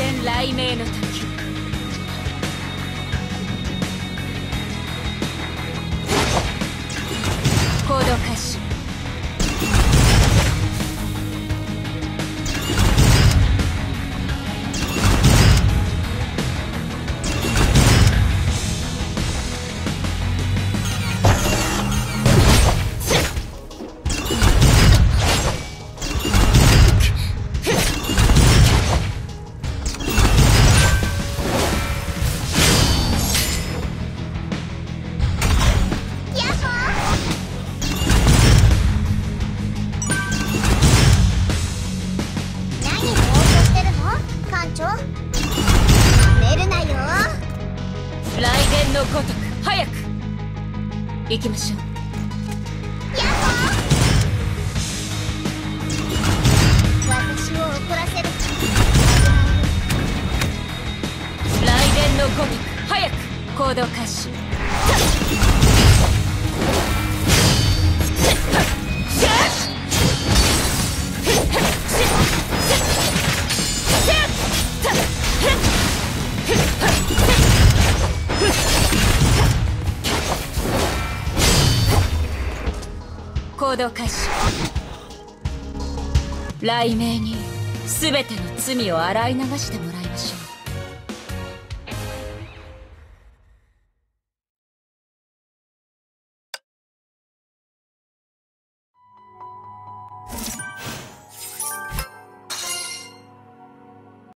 線雷鳴のため艦長寝るなよ。雷電のごとく早く。行きましょう。ヤッホー。私を怒らせる。雷電のごとく早く行動開始行動開始。雷鳴に全ての罪を洗い流してもらいましょう。